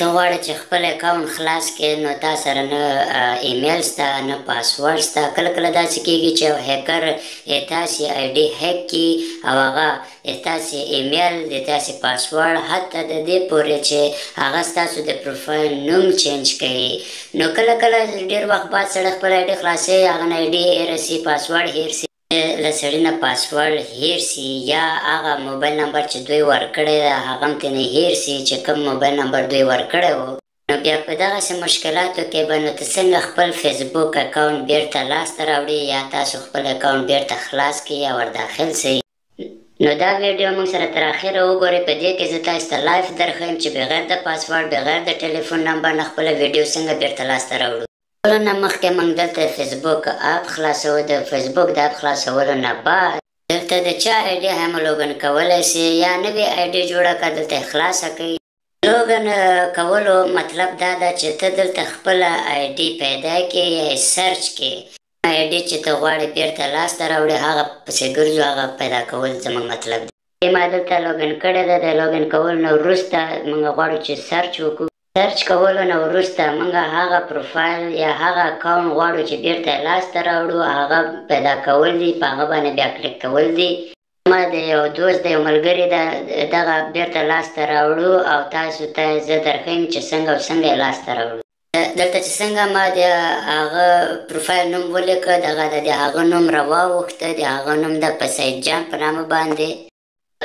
ته غواړې چې خپل اکاونټ خلاص کړې نو تا سره نه ایمیل سته نه پاسورډ سته کله کله داسې کېږي چې یو هیکر تاسې آی ډي هیک کړي او هغه تاسې ایمیل د تاسې پاسورډ حتی د دې پورې چې هغه ستاسو د پروفایل نوم چینج کوي نو کله کله ډېر وخت بعد سړی خپل آی ډي خلاصوي هغه نه آی ډي هېره سي پاسورډ هېر سي که له سړي نه پاسورډ هېر سي يا هغه موبايل نمبر چې دوی ورکړی ده هغه هم ترېنه هېر سي چې کوم موبايل نمبر دوی ورکړی وو نو بيا په دغسې مشکلاتو کې به نو ته څنګه خپل فېسبوک اکاونټ بېرته لاس ته راوړي يا تاسو خپل اکاونټ بېرته خلاص کړي يا ور داخل سئ. نو دا وېډيو موږ سره تر اخره وګورئ په دې کې زه تاسو ته لايف درښيم چې بغير د پاسورډ بغير د ټېلېفون نمبر نه خپله وېډيو څنګه بېرته لاس ته راوړو. کلونه مخکې موږ دلته فیسبوک اپ خلاصوه د فیسبوک د اپ خلاصولو نه بعد دلته د چا ایډي هم لوګن کولای سي یا نوې ایډي جوړه کړه دلته خلاصه کړي لوګن کولو مطلب دا ده چې ته دلته خپله ایډي پیدا کې یا یې سرچ کې ایډي چې ته غواړې بیرته لاس ته راوړې هغه پسې ګرځو هغه پیدا کول زموږ مطلب دی ما دلته لوګن کړی ده د لوګن کولو نه وروسته موږ غواړو چې سرچ وکړو سرچ کولو نه وروسته مونږ هغه پروفایل یا هغه اکاونټ غواړو چې بیرته یې لاس ته راوړو هغه پیدا کول دي په هغه باندې بیا کلیک کول دي. زما د یو دوست د یو ملګري ده دغه بیرته لاس ته راوړو او تاسو ته زه درښیم چې څنګه او څنګه یې لاس ته راوړو. دلته چې څنګه ما د هغه پروفایل نوم ولیکه دغه ده د هغه نوم راواوښته د هغه نوم ده په سعید جان په نامه باندې.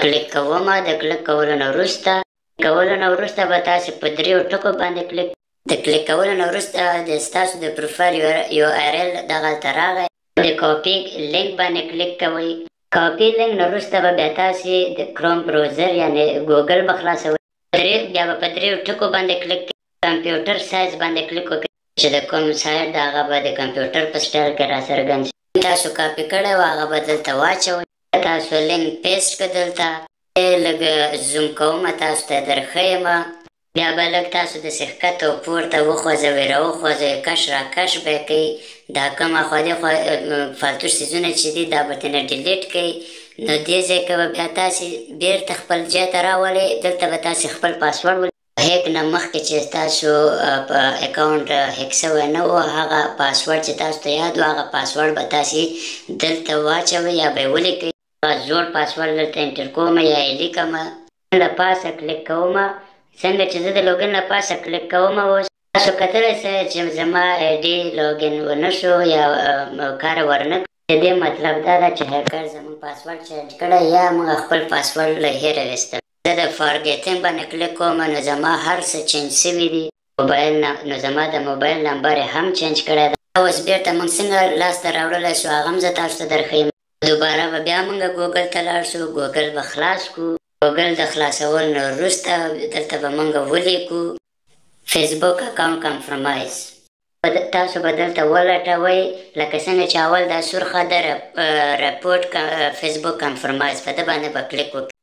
کلیک کوم د کلیک کولو نه وروسته کولو نه وروسته به تاسو په دریو ټکو باندې کلیک د کلیک کولو نه وروسته د تاسو د پروفایل یو آر ایل دغه ته راغی د کاپی لینک باندې کلیک کوئ کاپی لینک نه وروسته به بیا تاسو د کروم براوزر یعنی ګوګل به خلاصوئ تاریخ بیا به په دریو ټکو باندې کلیک کوي کمپیوټر سایز باندې کلیک وکړي چې د کوم سایټ د هغه به د کمپیوټر په سټایل کې را څرګند شي تاسو کاپی کړی و هغه به دلته واچوئ تاسو لینک پیسټ که دلته. زه یې لږ زوم کوم تاسو ته درښیم. بیا به لږ تاسو داسې ښکته او پورته وخوځوئ راوخوځوئ کش را کش به یې کوي دا کوم اخوا دیخوا فالتو څیزونه چې دي دا به ترنه ډیلیټ کوي نو دې ځای کې به بیا تاسې بیرته خپل ځای ته راولئ دلته به تاسې خپل پاسورډ ولیکئ. هیک نه مخکې چې ستاسو په اکاونټ هیک شوی نه و هغه پاسورډ چې تاسو ته یاد و هغه پاسورډ به تاسې دلته واچوئ یا به یې ولیکئ. زوړ پاسورډ دلته انټر کوم یا یې لیکم. له پاسه کلیک کوم څنګه چې زه د لوګین له پاسه کلیک کوم اوس. تاسو کتلی شئ چې زما ایډي لوګین ونه شو یا کار ورنه کړ. د دې مطلب دا ده چې هیکر زموږ پاسورډ چینج کړی یا موږ خپل پاسورډ له هیره ویستلی. زه د فارګیتینګ باندې کلیک کوم نو زما هر څه چینج شوي دي. موبایل نو زما د موبایل نمبر یې هم چینج کړی ده. دا اوس بیرته موږ څنګه لاس ته راوړلی شو هغه هم زه تاسو ته درښیم. دوباره به بیا موږ ګوګل ته لاړ شو ګوګل به خلاص کړو. ګوګل د خلاصولو نه وروسته دلته به موږ ولیکو. فیسبوک اکاونټ کمپرومایز. تاسو به دلته ولټوئ لکه څنګه چې اول دا سور خط ده رپورټ فیسبوک کانفرمایز په ده باندې به کلیک وکړئ.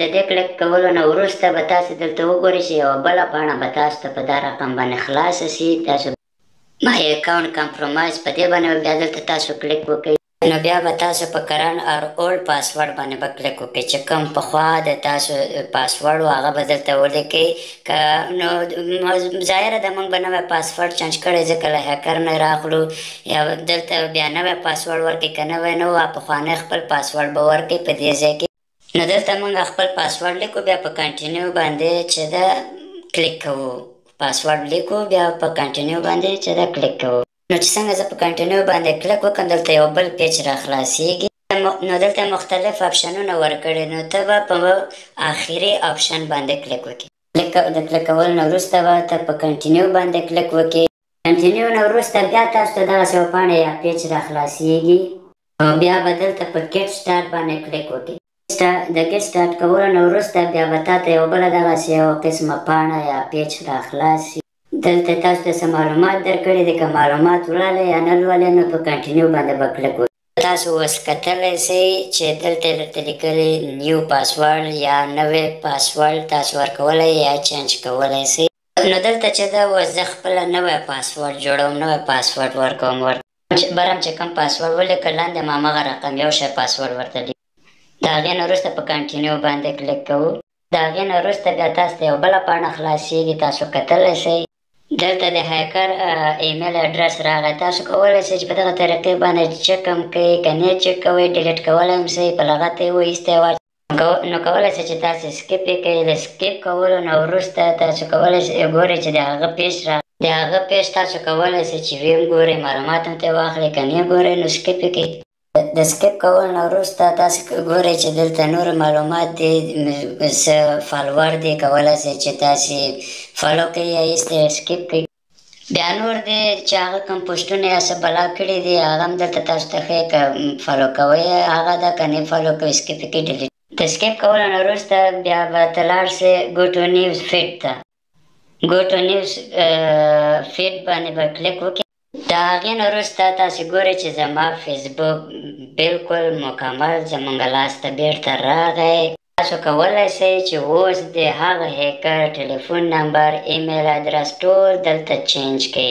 د دې کلیک کولو نه وروسته به تاسو دلته وګورئ چې یوه بله پاڼه به تاسو ته په دا رقم باندې خلاصه شي تاسو مای اکاونټ کانفرمایز په دې باندې به بیا دلته تاسو کلیک وکړئ. نو بیا به تاسو په کرن اور اولډ پاسورډ باندې به کلیک وکړئ چې کوم پخوا د تاسو پاسورډ و هغه به دلته ولیکئ که نو ظاهره د موږ به نوی پاسورډ چنج کړی ځکه له هیکر نه راخلو یا دلته بیا نوی پاسورډ ورکړئ که نوی نه و پخوانی خپل پاسورډ به ورکړئ په دې ځای کې نو دلته موږ خپل پاسورډ لیکو بیا په کنټینیو باندې چې دا کلیک کوو پاسورډ لیکو بیا په کنټینیو باندې چې دا کلیک کوو. نو چې څنګه زه په کنټینیو باندې کلک وکړم دلته یو بل پیچ را خلاصیږي نو دلته مختلف آپشنونه ورکړي نو ته به په آخري آپشن باندې کلک وکړي. لکه د کلک کولو نه وروسته به ته په کنټینیو باندې کلک وکړي. کنټینیو نه وروسته بیا تاسو ته دغسې یو پاڼه یا پیچ را خلاصیږي. او بیا به دلته په ګیټ سټارټ باندې کلک وکړي. ګسټه د ګسټ ډاټ کولو نه وروسته بیا به تاته یو بله دغسې یو قسمه پاڼه یا پیچ راخلاص شي. دلته تاسو ته څه معلومات درکړي دي که معلومات ولولئ یا نه لولئ نو په کنټینیو باندې به کلک وکړئ. تاسو اوس کتلی شئ چې دلته یې درته لیکلي نیو پاسورډ یا نوی پاسورډ تاسو ورکولی یا چینج کولی شئ. نو دلته چې ده اوس زه خپله نوی پاسورډ جوړوم نوی پاسورډ ورکوم ورته. چې برم چې کوم پاسورډ ولیکه لاندې هم همغه رقم یو شی پاسورډ ورته لیکو د هغې نه وروسته په کنټینیو باندې کلیک کوو د هغې نه وروسته بیا تاسو ته یو بله پاڼه خلاصیږي تاسو کتلی شئ دلته د هیکر ایمیل اډرس راغی تاسو کولی شئ چې په دغه طریقې باندې چک هم کوئ که نه چک کوئ ډیلیټ کولی هم شئ په لغته یې وایستی واچوئ نو کولای شئ چې تاسو سکیپ یې کړئ، د سکیپ کولو نه وروسته تاسو کولای شئ وګورئ چې د هغه پیج راغلی. د هغه پیج تاسو کولای شئ چې ویم ګورئ، معلومات هم ترې واخلئ، که نې ګورئ نو سکیپ یې کړئ. د سکیپ کولو نه وروسته تاسو ګورئ چې دلته نور معلومات دي، څه فالوور دي، کولای شئ چې تاسو فالو کړئ یا یې سکیپ کړئ. بیا نور دی چې هغه کم پوسټونه یا څه بلا کړي دي هغه هم دلته تاسو ته ښه که فالو کوئ هغه ده که نه فالو کوئ سکیپ کې ډیلیټ د سکیپ کولو نه وروسته بیا به ته لاړ سې ګوټو نیوز فیډ ته ګوټو نیوز فیډ باندې به کلیک وکړې د هغې نه وروسته تاسو ګورئ چې زما فیسبوک بلکل مکمل زمونږ لاس ته بیرته راغی تاسو کولای شئ چې اوس د هغه هیکر ټیلیفون نمبر، ایمیل ادرس ټول دلته چینج کړئ.